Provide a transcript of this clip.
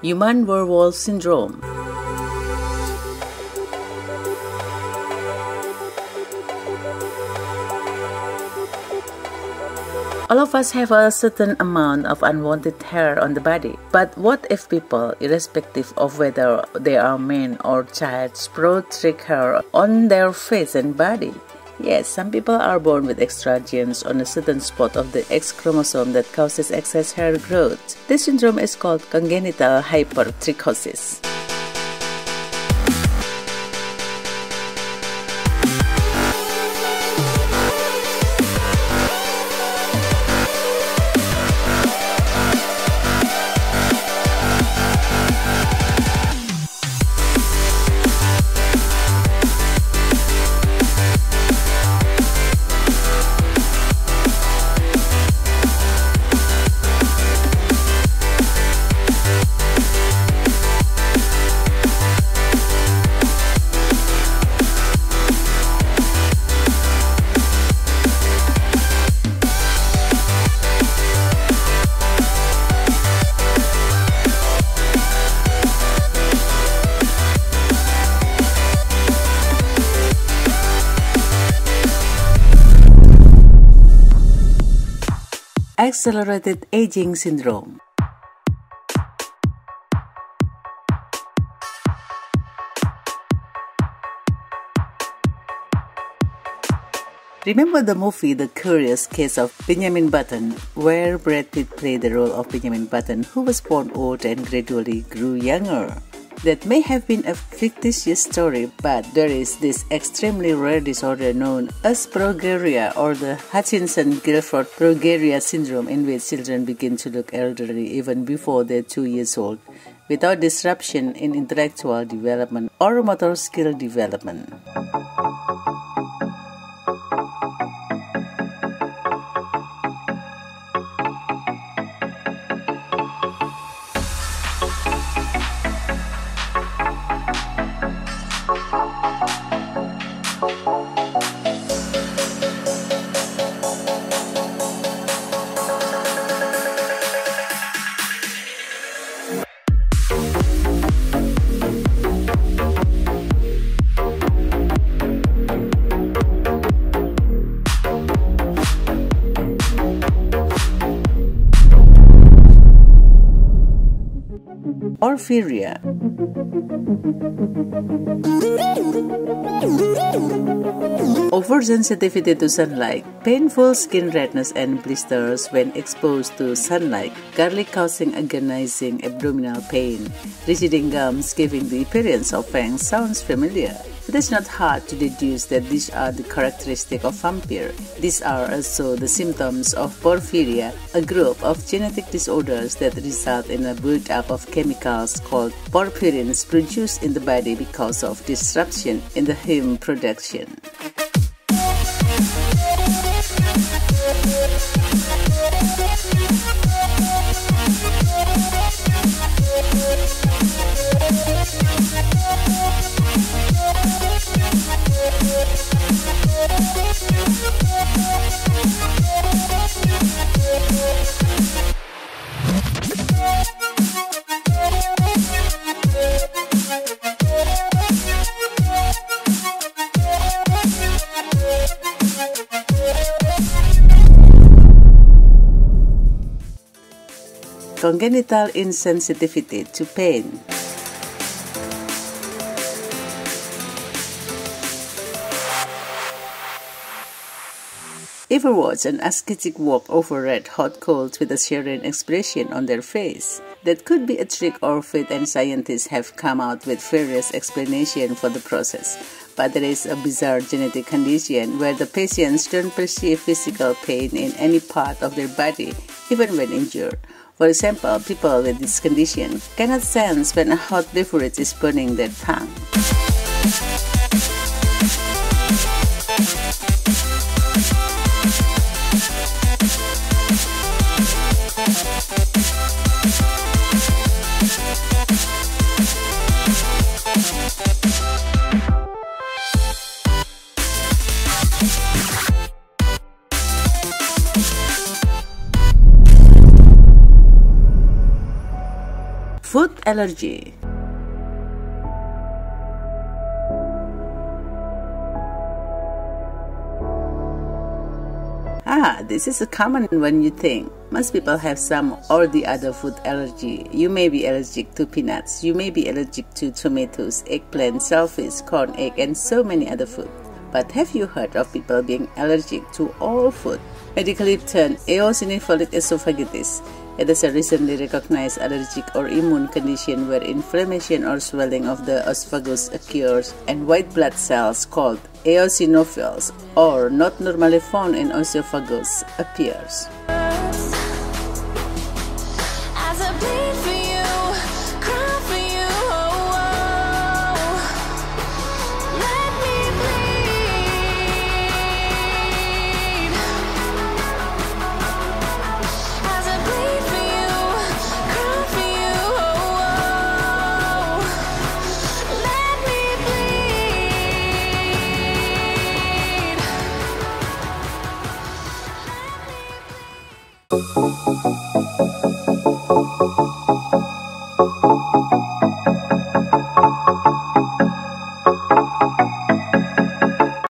Human werewolf syndrome. All of us have a certain amount of unwanted hair on the body. But what if people, irrespective of whether they are men or child, sprout trick hair on their face and body? Yes, some people are born with extra genes on a certain spot of the X chromosome that causes excess hair growth. This syndrome is called congenital hypertrichosis. Accelerated aging syndrome. Remember the movie The Curious Case of Benjamin Button, where Brad Pitt played the role of Benjamin Button, who was born old and gradually grew younger? That may have been a fictitious story, but there is this extremely rare disorder known as progeria or the Hutchinson-Gilford progeria syndrome in which children begin to look elderly even before they're two years old without disruption in intellectual development or motor skill development. Porphyria. Oversensitivity to sunlight, painful skin redness and blisters when exposed to sunlight, garlic causing agonizing abdominal pain, receding gums giving the appearance of fangs sounds familiar. It is not hard to deduce that these are the characteristics of vampire. These are also the symptoms of porphyria, a group of genetic disorders that result in a buildup of chemicals called porphyrins produced in the body because of disruption in the heme production. Congenital insensitivity to pain. Ever watch an ascetic walk over red hot coals with a serene expression on their face? That could be a trick or fate, and scientists have come out with various explanations for the process. But there is a bizarre genetic condition where the patients don't perceive physical pain in any part of their body, even when injured. For example, people with this condition cannot sense when a hot beverage is burning their tongue. Food allergy. Ah, this is a common one you think. Most people have some or the other food allergy. You may be allergic to peanuts, you may be allergic to tomatoes, eggplant, shellfish, corn, egg, and so many other food. But have you heard of people being allergic to all food? Medically termed eosinophilic esophagitis. It is a recently recognized allergic or immune condition where inflammation or swelling of the esophagus occurs and white blood cells called eosinophils or not normally found in esophagus appears. Thank you.